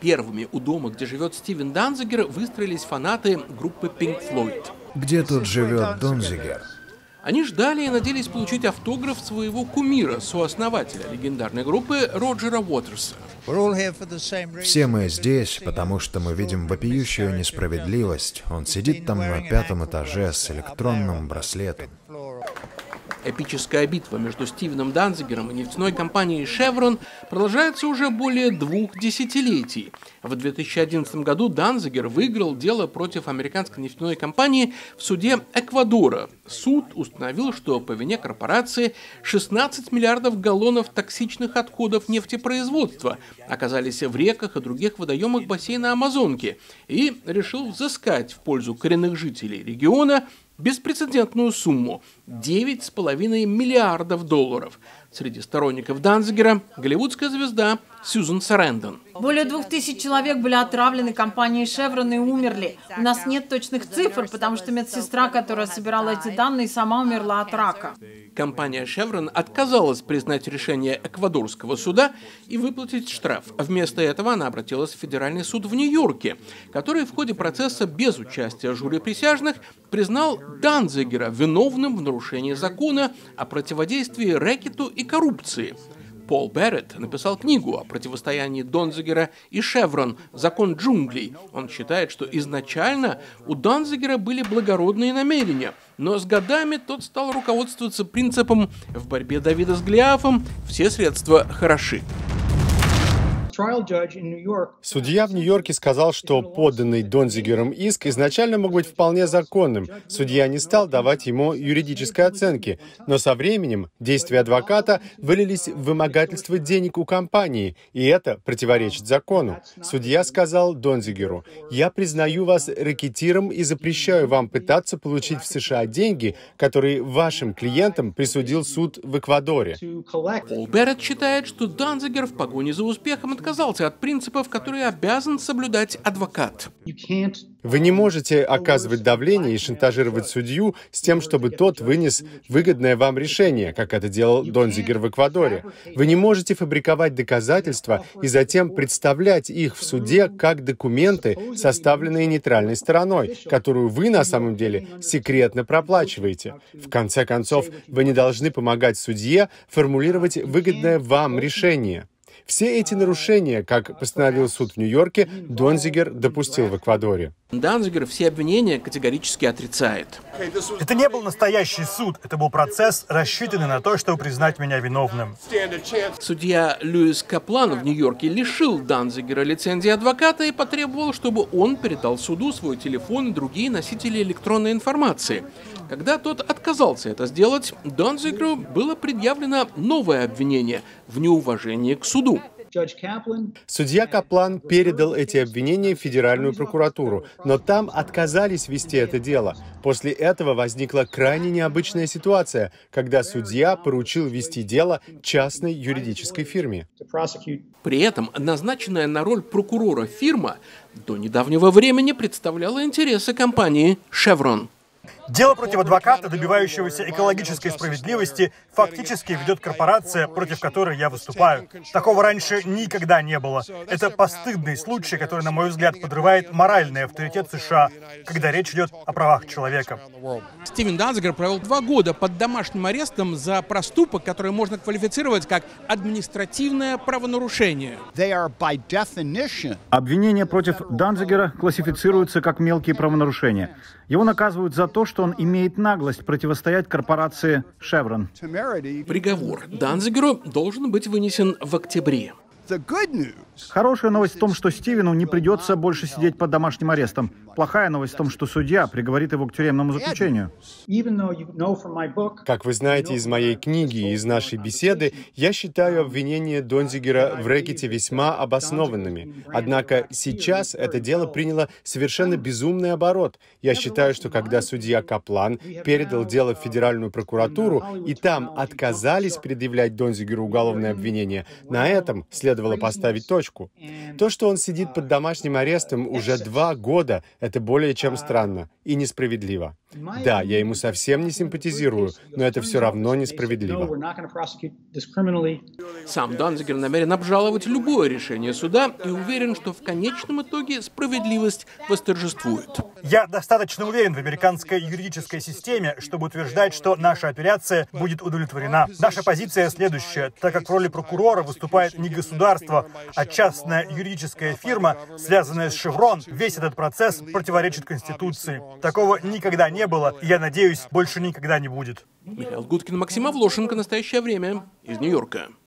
Первыми у дома, где живет Стивен Данзигер, выстроились фанаты группы Pink Floyd. Где тут живет Донзигер? Они ждали и надеялись получить автограф своего кумира, сооснователя легендарной группы Роджера Уотерса. Все мы здесь, потому что мы видим вопиющую несправедливость. Он сидит там на пятом этаже с электронным браслетом. Эпическая битва между Стивеном Данзигером и нефтяной компанией Chevron продолжается уже более двух десятилетий. В 2011 году Данзигер выиграл дело против американской нефтяной компании в суде Эквадора. Суд установил, что по вине корпорации 16 миллиардов галлонов токсичных отходов нефтепроизводства оказались в реках и других водоемах бассейна Амазонки и решил взыскать в пользу коренных жителей региона беспрецедентную сумму – 9,5 миллиардов долларов. Среди сторонников Данзигера – голливудская звезда Сьюзен Сарендон. Более двух тысяч человек были отравлены компанией Chevron и умерли. У нас нет точных цифр, потому что медсестра, которая собирала эти данные, сама умерла от рака. Компания Chevron отказалась признать решение эквадорского суда и выплатить штраф. Вместо этого она обратилась в федеральный суд в Нью-Йорке, который в ходе процесса без участия жюри присяжных признал Данзигера виновным в нарушении закона о противодействии рэкету и коррупции – Пол Берретт написал книгу о противостоянии Донзигера и Шеврон «Закон джунглей». Он считает, что изначально у Донзигера были благородные намерения, но с годами тот стал руководствоваться принципом «в борьбе Давида с Голиафом все средства хороши». Судья в Нью-Йорке сказал, что поданный Донзигером иск изначально мог быть вполне законным. Судья не стал давать ему юридической оценки, но со временем действия адвоката вылились в вымогательство денег у компании, и это противоречит закону. Судья сказал Донзигеру, «Я признаю вас рэкетиром и запрещаю вам пытаться получить в США деньги, которые вашим клиентам присудил суд в Эквадоре». Пол Берретт считает, что Донзигер в погоне за успехом отказался от принципов, которые обязан соблюдать адвокат. Вы не можете оказывать давление и шантажировать судью с тем, чтобы тот вынес выгодное вам решение, как это делал Донзигер в Эквадоре. Вы не можете фабриковать доказательства и затем представлять их в суде как документы, составленные нейтральной стороной, которую вы на самом деле секретно проплачиваете. В конце концов, вы не должны помогать судье формулировать выгодное вам решение. Все эти нарушения, как постановил суд в Нью-Йорке, Донзигер допустил в Эквадоре. Данзигер все обвинения категорически отрицает. Это не был настоящий суд, это был процесс, рассчитанный на то, чтобы признать меня виновным. Судья Льюис Каплан в Нью-Йорке лишил Данзигера лицензии адвоката и потребовал, чтобы он передал суду свой телефон и другие носители электронной информации. Когда тот отказался это сделать, Донзигеру было предъявлено новое обвинение в неуважении к суду. Судья Каплан передал эти обвинения в Федеральную прокуратуру, но там отказались вести это дело. После этого возникла крайне необычная ситуация, когда судья поручил вести дело частной юридической фирме. При этом назначенная на роль прокурора фирма до недавнего времени представляла интересы компании «Шеврон». Дело против адвоката, добивающегося экологической справедливости, фактически ведет корпорация, против которой я выступаю. Такого раньше никогда не было. Это постыдный случай, который, на мой взгляд, подрывает моральный авторитет США, когда речь идет о правах человека. Стивен Данзигер провел два года под домашним арестом за проступок, который можно квалифицировать как административное правонарушение. Обвинения против Данзигера классифицируются как мелкие правонарушения. Его наказывают за то, что он имеет наглость противостоять корпорации Chevron. Приговор Данзигеру должен быть вынесен в октябре. Хорошая новость в том, что Стивену не придется больше сидеть под домашним арестом. Плохая новость в том, что судья приговорит его к тюремному заключению. Как вы знаете из моей книги и из нашей беседы, я считаю обвинения Донзигера в рэкете весьма обоснованными. Однако сейчас это дело приняло совершенно безумный оборот. Я считаю, что когда судья Каплан передал дело в Федеральную прокуратуру, и там отказались предъявлять Донзигеру уголовное обвинение, на этом следовало поставить точку. То, что он сидит под домашним арестом уже два года, это более чем странно и несправедливо. Да, я ему совсем не симпатизирую, но это все равно несправедливо. Сам Данзигер намерен обжаловать любое решение суда и уверен, что в конечном итоге справедливость восторжествует. Я достаточно уверен в американской юридической системе, чтобы утверждать, что наша апелляция будет удовлетворена. Наша позиция следующая. Так как в роли прокурора выступает не государство, а частная юридическая фирма, связанная с «Шеврон», весь этот процесс противоречит Конституции. Такого никогда не было, и я надеюсь, больше никогда не будет. Михаил Гудкин, Максим Авлошенко. Настоящее время. Из Нью-Йорка.